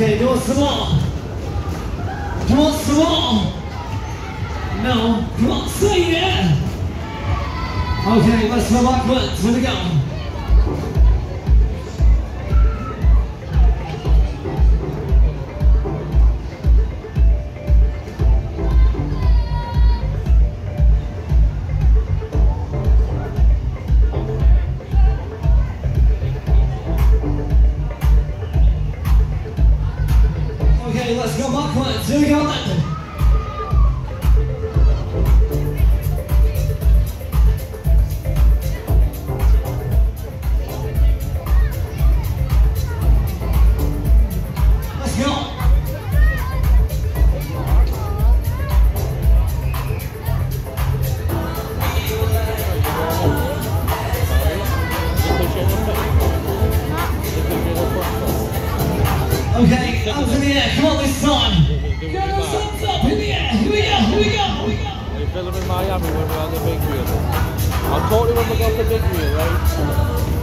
Okay, do some more? Do some more? No? Come on, say yeah! Okay, let's go backwards. Here we go. Okay, hands in the air. Come on this time. Get those hands up in the air. Here we go. Here we go. Here we go. You filming in Miami when we're on the big wheel? I'll talk to you when we got the big wheel, right?